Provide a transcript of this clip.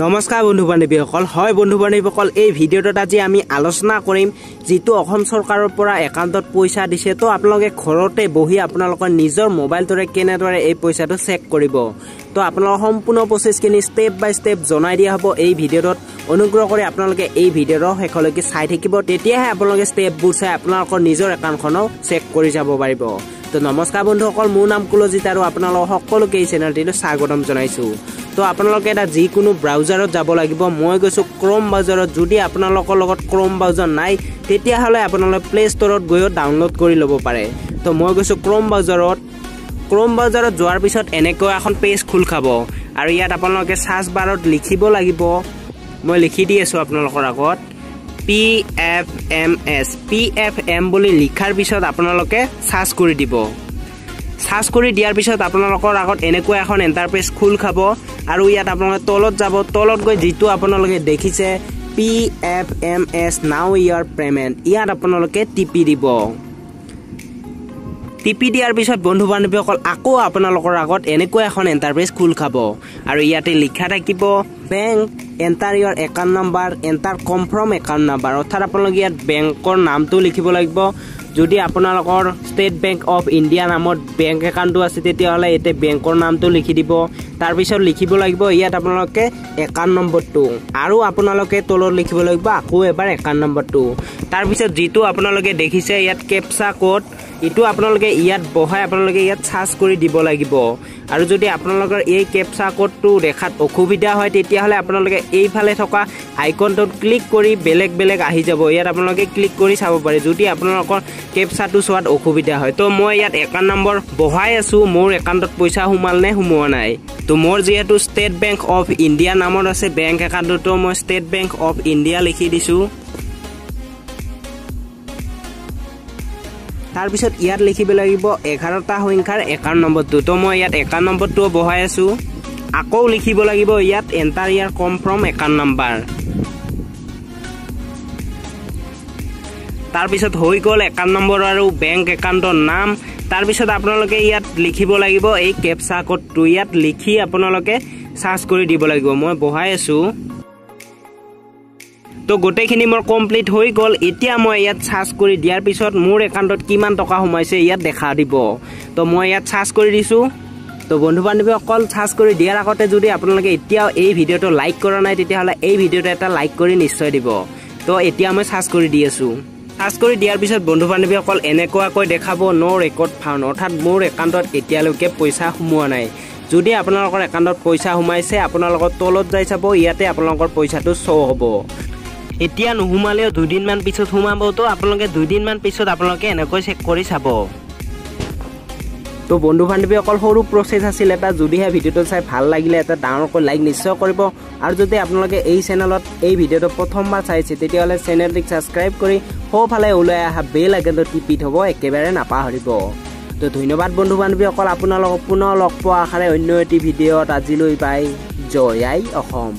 নমস্কাৰ বন্ধু বান্ধৱীসকল। হয় বন্ধু বান্ধৱীসকল এই ভিডিঅ'টোত আজি আমি আলোচনা কৰিম যিটো অসম চৰকাৰৰ পৰা একাউণ্টত পইচা দিছে। তো আপোনালোকে ঘৰতে বহি আপোনালোকৰ নিজৰ মোবাইলটোৰে কেনেদৰে এই পইচাটো চেক কৰিব? তো আপোনালোকৰ সম্পূৰ্ণ প্ৰচেছখিনি ষ্টেপ বাই ষ্টেপ জনাই দিয়া হ'ব এই ভিডিঅ'টোত। অনুগ্ৰহ কৰি আপোনালোকে এই ভিডিঅ'টো শেষলৈকে চাই থাকিব। তেতিয়াহে আপোনালোকে ষ্টেপবোৰ চাই আপোনালোকৰ নিজৰ একাউণ্টখনো চেক কৰি যাব পাৰিব। তো নমস্কাৰ বন্ধুসকল মোৰ নাম কুলজিত আৰু আপোনালোকৰ সকলোকে এই চেনেলটিলৈ স্বাগতম জনাইছোঁ। তো আপোনালোকে এটা যিকোনো ব্ৰাউজাৰত যাব লাগিব। মই গৈছোঁ ক্ৰম ব্ৰাউজাৰত যদি আপোনালোকৰ লগত ক্ৰম ব্ৰাউজাৰ নাই তেতিয়াহ'লে আপোনালোকে প্লে' ষ্ট'ৰত গৈও ডাউনলোড কৰি ল'ব পাৰে। তো মই গৈছোঁ ক্ৰম ব্ৰাউজাৰত ক্ৰম ব্ৰাউজাৰত যোৱাৰ পিছত এনেকৈ এখন পেজ খোল খাব আৰু ইয়াত আপোনালোকে চাৰ্চ বাৰত লিখিব লাগিব। মই লিখি দি আছোঁ আপোনালোকৰ আগত। P F M S P F M বুলি লিখাৰ পিছত আপোনালোকে চাৰ্চ কৰি দিব। চাৰ্চ কৰি দিয়াৰ পিছত আপোনালোকৰ আগত এনেকুৱা এখন এণ্টাৰপ্ৰেছ খোল খাব আৰু ইয়াত আপোনালোকে তলত যাব তলত গৈ যিটো আপোনালোকে দেখিছে পি এফ এম এছ নাও ইয়াৰ পে'মেণ্ট ইয়াত আপোনালোকে টিপি দিব। টিপি দিয়াৰ পিছত বন্ধু বান্ধৱীসকল আকৌ আপোনালোকৰ আগত এনেকুৱা এখন এণ্টাৰপ্ৰাইজ খোল খাব আৰু ইয়াতে লিখা থাকিব বেংক এণ্টাৰ ইয়াৰ account number enter confirm account number অৰ্থাৎ আপোনালোকে ইয়াত বেংকৰ নামটো লিখিব লাগিব। যদি আপোনালোকৰ ষ্টেট বেংক অফ ইণ্ডিয়া নামত বেংক একাউণ্টটো আছে তেতিয়াহ'লে ইয়াতে বেংকৰ নামটো লিখি দিব। তাৰপিছত লিখিব লাগিব ইয়াত আপোনালোকে একাউণ্ট নম্বৰটো আৰু আপোনালোকে তলত লিখিব লাগিব আকৌ এবাৰ একাউণ্ট নম্বৰটো তাৰপিছত যিটো আপোনালোকে দেখিছে ইয়াত কেপচা কোড এইটো আপোনালোকে ইয়াত বহাই আপোনালোকে ইয়াত চাৰ্চ কৰি দিব লাগিব। আৰু যদি আপোনালোকৰ এই কেপচা কোডটো দেখাত অসুবিধা হয় তেতিয়াহ'লে আপোনালোকে এইফালে থকা আইকনটোত ক্লিক কৰি বেলেগ বেলেগ আহি যাব। ইয়াত আপোনালোকে ক্লিক কৰি চাব পাৰে যদি আপোনালোকৰ কেপচাটো চোৱাত অসুবিধা হয়। তো মই ইয়াত একাউণ্ট নম্বৰ বহাই আছোঁ মোৰ একাউণ্টত পইচা সোমাল নে সোমোৱা নাই? তো মোৰ যিহেতু ষ্টেট বেংক অফ ইণ্ডিয়া নামত আছে বেংক একাউণ্টতো মই ষ্টেট বেংক অফ ইণ্ডিয়া লিখি দিছোঁ। তাৰপিছত ইয়াত লিখিব লাগিব এঘাৰটা সংখ্যাৰ একাউণ্ট নম্বৰটো। তো মই ইয়াত একাউণ্ট নম্বৰটোও বহাই আছোঁ। আকৌ লিখিব লাগিব ইয়াত এণ্টাৰ ইয়াৰ কনফাৰ্ম একাউণ্ট নাম্বাৰ তাৰপিছত হৈ গ'ল একাউণ্ট নম্বৰ আৰু বেংক একাউণ্টৰ নাম। তাৰপিছত আপোনালোকে ইয়াত লিখিব লাগিব এই কেপচা কোডটো ইয়াত লিখি আপোনালোকে চাৰ্চ কৰি দিব লাগিব। মই বহাই আছোঁ। তো গোটেইখিনি মোৰ কমপ্লিট হৈ গ'ল। এতিয়া মই ইয়াত চাৰ্চ কৰি দিয়াৰ পিছত মোৰ একাউণ্টত কিমান টকা সোমাইছে ইয়াত দেখা দিব। তো মই ইয়াত চাৰ্চ কৰি দিছোঁ। তো বন্ধু বান্ধৱীসকল চাৰ্চ কৰি দিয়াৰ আগতে যদি আপোনালোকে এতিয়াও এই ভিডিঅ'টো লাইক কৰা নাই তেতিয়াহ'লে এই ভিডিঅ'টো এটা লাইক কৰি নিশ্চয় দিব। তো এতিয়া মই চাৰ্চ কৰি দি আছোঁ। চাৰ্চ কৰি দিয়াৰ পিছত বন্ধু বান্ধৱীসকল এনেকুৱাকৈ দেখাব ন' ৰেকৰ্ড ফাউণ্ড অৰ্থাৎ মোৰ একাউণ্টত এতিয়ালৈকে পইচা সোমোৱা নাই। যদি আপোনালোকৰ একাউণ্টত পইচা সোমাইছে আপোনালোকৰ তলত যাই চাব ইয়াতে আপোনালোকৰ পইচাটো শ্ব' হ'ব। এতিয়া নোসোমালেও দুদিনমান পিছত সোমাবতো আপোনালোকে দুদিনমান পিছত আপোনালোকে এনেকৈ চেক কৰি চাব। তো বন্ধু বান্ধৱী অকল সৰু প্ৰচেছ আছিল এটা। যদিহে ভিডিঅ'টো চাই ভাল লাগিলে এটা ডাঙৰকৈ লাইক নিশ্চয় কৰিব। আৰু যদি আপোনালোকে এই চেনেলত এই ভিডিঅ'টো প্ৰথমবাৰ চাইছে তেতিয়াহ'লে চেনেলটিক ছাবস্ক্ৰাইব কৰি সোঁফালে ওলাই অহা বেল আইকনটো টিপি থ'ব একেবাৰে নাপাহৰিব। তো ধন্যবাদ বন্ধু বান্ধৱীসকল আপোনালোকক পুনৰ লগ পোৱা আশাৰে অন্য এটি ভিডিঅ'ত আজিলৈ পাই জয় আই অসম।